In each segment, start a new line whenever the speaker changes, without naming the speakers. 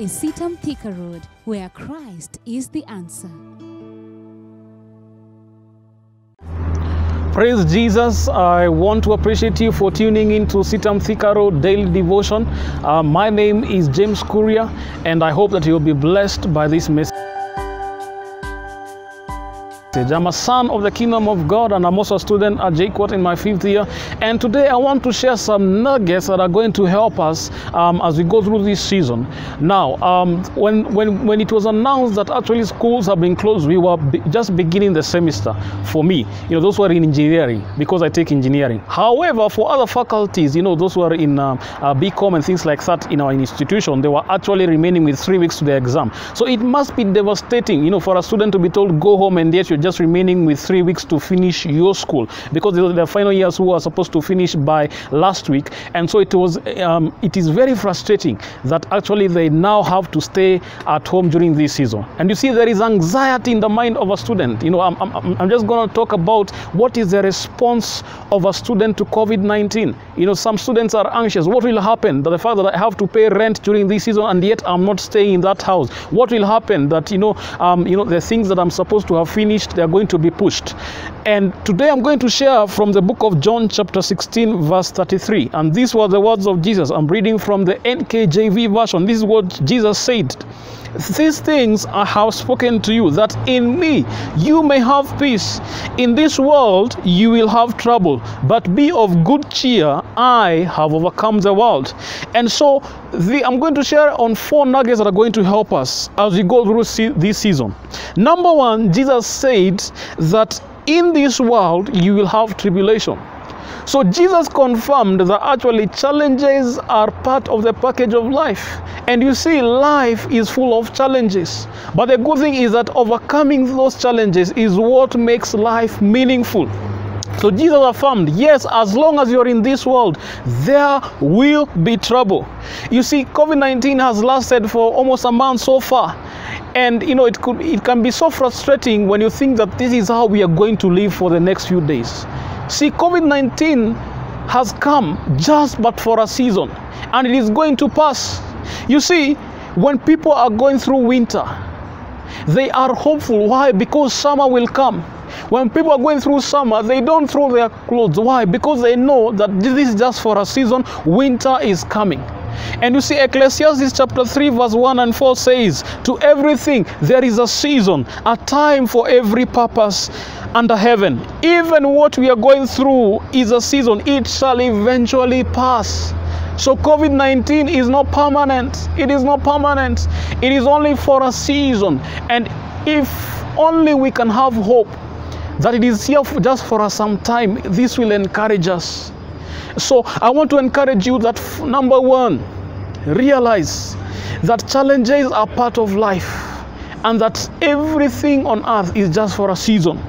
is CITAM Thika Road, where Christ is the answer.
Praise Jesus. I want to appreciate you for tuning in to CITAM Thika Road Daily Devotion. Uh, my name is James Kuria, and I hope that you'll be blessed by this message. I'm a son of the kingdom of God and I'm also a student at JKUAT in my fifth year. And today I want to share some nuggets that are going to help us um, as we go through this season. Now, um, when, when, when it was announced that actually schools have been closed, we were be- just beginning the semester for me. You know, those who are in engineering because I take engineering. However, for other faculties, you know, those who are in um, uh, BCom and things like that in our institution, they were actually remaining with three weeks to their exam. So it must be devastating, you know, for a student to be told go home and yet you're just remaining with three weeks to finish your school. Because the, final years who are supposed to finish by last week. And so it was um, it is very frustrating that actually they now have to stay at home during this season. And you see there is anxiety in the mind of a student. You know i'm, I'm, I'm just going to talk about what is the response of a student to covid-19 you know some students are anxious. What will happen that the fact that i have to pay rent during this season and yet i'm not staying in that house? What will happen that you know um, you know the things that i'm supposed to have finished they're going to be pushed. And today I'm going to share from the book of John, chapter 16, verse 33. And these were the words of Jesus. I'm reading from the NKJV version. This is what Jesus said. These things I have spoken to you, that in me you may have peace. In this world you will have trouble, but be of good cheer. I have overcome the world. And so the, I'm going to share on four nuggets that are going to help us as we go through se- this season. Number one, Jesus said that in this world you will have tribulation. So Jesus confirmed that actually challenges are part of the package of life. And you see, life is full of challenges. But the good thing is that overcoming those challenges is what makes life meaningful. So Jesus affirmed, yes, as long as you're in this world, there will be trouble. You see, COVID-19 has lasted for almost a month so far. And you know, it could it can be so frustrating when you think that this is how we are going to live for the next few days. See, COVID 19 has come just but for a season and it is going to pass. You see, when people are going through winter, they are hopeful. Why? Because summer will come. When people are going through summer, they don't throw their clothes. Why? Because they know that this is just for a season, winter is coming. And you see, Ecclesiastes chapter 3, verse 1 and 4 says, To everything there is a season, a time for every purpose under heaven. Even what we are going through is a season, it shall eventually pass. So COVID 19 is not permanent. It is not permanent. It is only for a season. And if only we can have hope that it is here just for some time, this will encourage us. So I want to encourage you that number one, realize that challenges are part of life and that everything on earth is just for a season.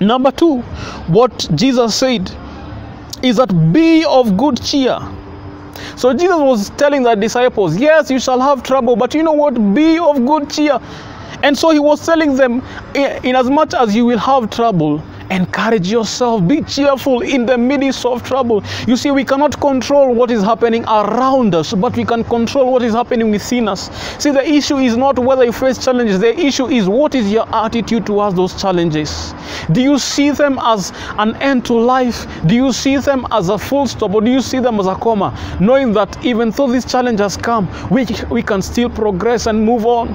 Number two, what Jesus said is that be of good cheer. So Jesus was telling the disciples, Yes, you shall have trouble, but you know what? Be of good cheer. And so he was telling them, in as much as you will have trouble, encourage yourself, be cheerful in the midst of trouble. You see, we cannot control what is happening around us, but we can control what is happening within us. See, the issue is not whether you face challenges, the issue is what is your attitude towards those challenges. Do you see them as an end to life? Do you see them as a full stop, or do you see them as a comma? Knowing that even though this challenge has come, we, we can still progress and move on.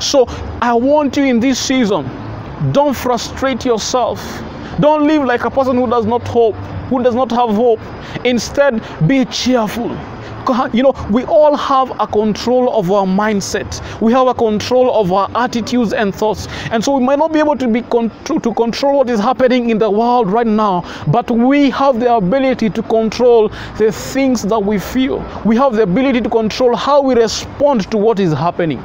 So I want you in this season, don't frustrate yourself. Don't live like a person who does not hope, who does not have hope. Instead, be cheerful. You know, we all have a control of our mindset. We have a control of our attitudes and thoughts. And so we might not be able to be con- to control what is happening in the world right now, but we have the ability to control the things that we feel. We have the ability to control how we respond to what is happening.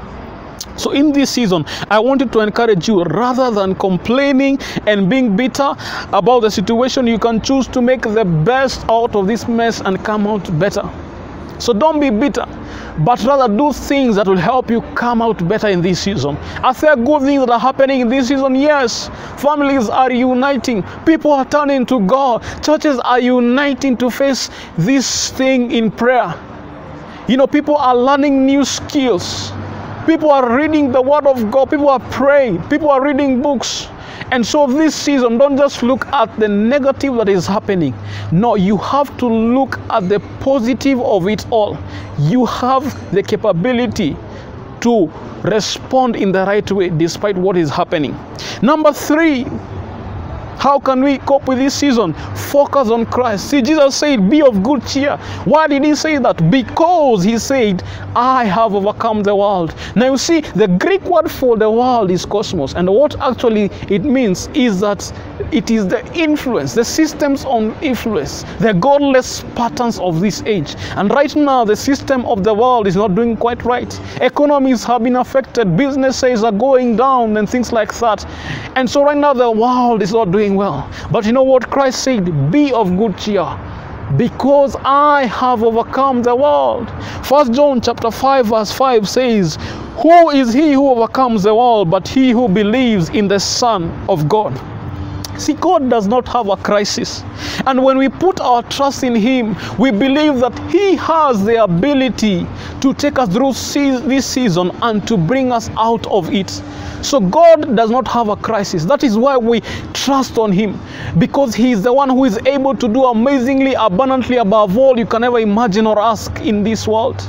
So, in this season, I wanted to encourage you rather than complaining and being bitter about the situation, you can choose to make the best out of this mess and come out better. So, don't be bitter, but rather do things that will help you come out better in this season. Are there good things that are happening in this season? Yes. Families are uniting, people are turning to God, churches are uniting to face this thing in prayer. You know, people are learning new skills. People are reading the Word of God. People are praying. People are reading books. And so, this season, don't just look at the negative that is happening. No, you have to look at the positive of it all. You have the capability to respond in the right way despite what is happening. Number three, how can we cope with this season? Focus on Christ. See, Jesus said, Be of good cheer. Why did he say that? Because he said, I have overcome the world. Now, you see, the Greek word for the world is cosmos. And what actually it means is that it is the influence, the systems on influence, the godless patterns of this age. And right now, the system of the world is not doing quite right. Economies have been affected, businesses are going down, and things like that. And so, right now, the world is not doing well. But you know what Christ said? Be of good cheer because I have overcome the world. First John chapter 5 verse 5 says, Who is he who overcomes the world but he who believes in the Son of God? See, God does not have a crisis. And when we put our trust in Him, we believe that He has the ability to take us through this season and to bring us out of it. So God does not have a crisis. That is why we trust on Him because He is the one who is able to do amazingly, abundantly above all you can ever imagine or ask in this world.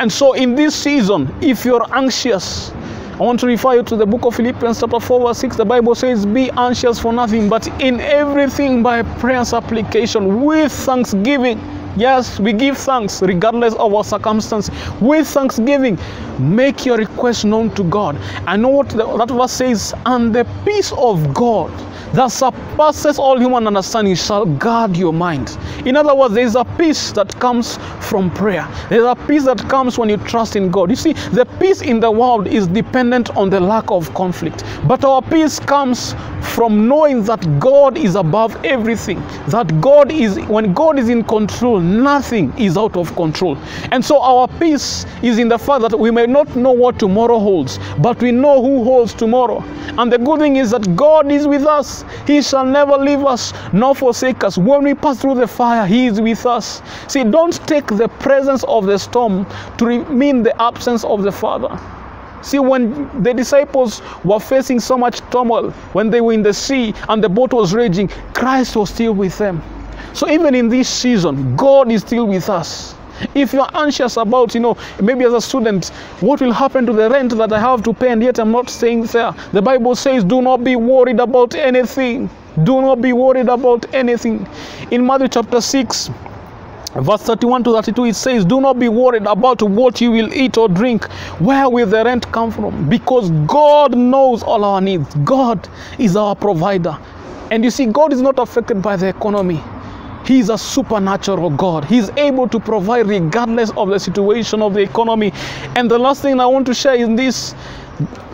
And so, in this season, if you're anxious, I want to refer you to the book of Philippians, chapter 4, verse 6. The Bible says, Be anxious for nothing, but in everything by prayer and supplication with thanksgiving. Yes, we give thanks regardless of our circumstance. With thanksgiving, make your request known to God. I know what the, that verse says, and the peace of God that surpasses all human understanding shall guard your mind. In other words, there is a peace that comes from prayer. There's a peace that comes when you trust in God. You see, the peace in the world is dependent on the lack of conflict. But our peace comes from knowing that God is above everything. That God is, when God is in control, nothing is out of control. And so our peace is in the fact that we may not know what tomorrow holds, but we know who holds tomorrow. And the good thing is that God is with us. He shall never leave us nor forsake us. When we pass through the fire, He is with us. See, don't take the presence of the storm to mean the absence of the Father. See, when the disciples were facing so much turmoil, when they were in the sea and the boat was raging, Christ was still with them. So even in this season, God is still with us. If you're anxious about, you know, maybe as a student, what will happen to the rent that I have to pay and yet I'm not staying there? The Bible says, do not be worried about anything. Do not be worried about anything. In Matthew chapter 6, Verse 31 to 32, it says, Do not be worried about what you will eat or drink. Where will the rent come from? Because God knows all our needs. God is our provider. And you see, God is not affected by the economy. He is a supernatural God. He is able to provide regardless of the situation of the economy. And the last thing I want to share is this.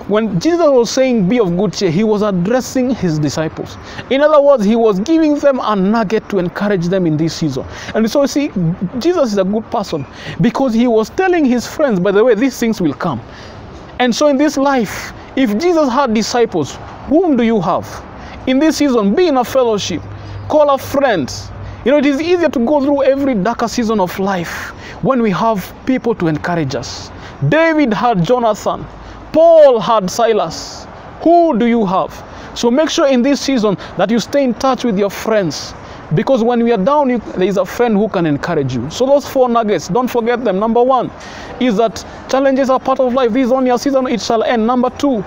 When Jesus was saying, Be of good cheer, he was addressing his disciples. In other words, he was giving them a nugget to encourage them in this season. And so, see, Jesus is a good person because he was telling his friends, by the way, these things will come. And so, in this life, if Jesus had disciples, whom do you have? In this season, be in a fellowship, call a friend, you know, it is easier to go through every darker season of life when we have people to encourage us. David had Jonathan, Paul had Silas. Who do you have? So make sure in this season that you stay in touch with your friends. Because when we are down, you, there is a friend who can encourage you. So those four nuggets, don't forget them. Number one is that challenges are part of life. This is only a season, it shall end. Number two,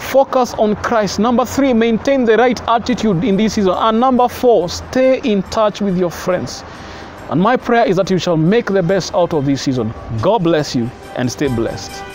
focus on Christ. Number three, maintain the right attitude in this season. And number four, stay in touch with your friends. And my prayer is that you shall make the best out of this season. God bless you and stay blessed.